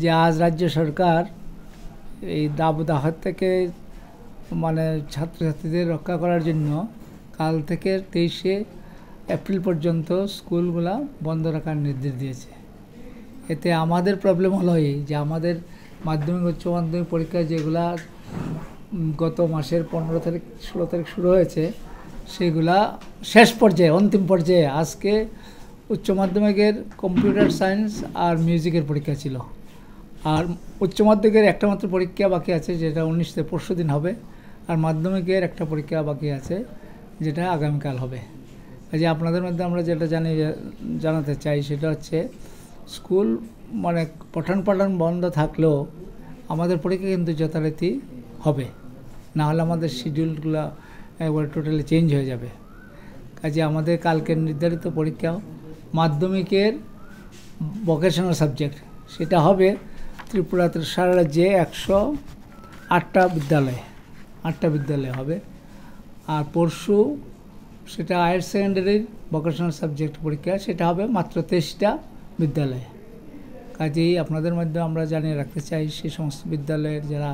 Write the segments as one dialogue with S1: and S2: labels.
S1: যে আজ রাজ্য সরকার এই দাবদাহ থেকে মানে ছাত্রছাত্রীদের রক্ষা করার জন্য কাল থেকে তেইশে এপ্রিল পর্যন্ত স্কুলগুলা বন্ধ রাখার নির্দেশ দিয়েছে। এতে আমাদের প্রবলেম হলো এই যে আমাদের মাধ্যমিক, উচ্চ মাধ্যমিক পরীক্ষা যেগুলা গত মাসের পনেরো তারিখ, ষোলো তারিখ শুরু হয়েছে, সেগুলা শেষ পর্যায়ে, অন্তিম পর্যায়ে আজকে উচ্চ মাধ্যমিকের কম্পিউটার সায়েন্স আর মিউজিকের পরীক্ষা ছিল। আর উচ্চ মাধ্যমিকের একটা মাত্র পরীক্ষা বাকি আছে, যেটা উনিশ পরশু দিন হবে। আর মাধ্যমিকের একটা পরীক্ষা বাকি আছে, যেটা আগামীকাল হবে। কাজে আপনাদের মধ্যে আমরা যেটা জানি, জানাতে চাই, সেটা হচ্ছে স্কুল মানে পঠন পাঠন বন্ধ থাকলেও আমাদের পরীক্ষা কিন্তু যথারীতি হবে। না হলে আমাদের শিডিউলগুলো একবার টোটালি চেঞ্জ হয়ে যাবে। কাজে আমাদের কালকের নির্ধারিত পরীক্ষা মাধ্যমিকের ভোকেশনাল সাবজেক্ট সেটা হবে ত্রিপুরাতে সারা রাজ্যে একশো আটটা বিদ্যালয় আটটা বিদ্যালয় হবে। আর পরশু সেটা হায়ার সেকেন্ডারির ভোকেশনাল সাবজেক্ট পরীক্ষা, সেটা হবে মাত্র তেইশটা বিদ্যালয়ে। কাজেই আপনাদের মধ্যে আমরা জানিয়ে রাখতে চাই সেই সমস্ত বিদ্যালয়ের যারা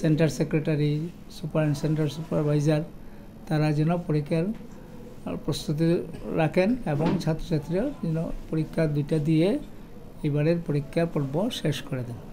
S1: centre secretary super centre supervisor তারা যেন পরীক্ষার প্রস্তুতি রাখেন এবং ছাত্রছাত্রীরা যেন পরীক্ষা দুইটা দিয়ে এবারের পরীক্ষার পর্ব শেষ করে দেন।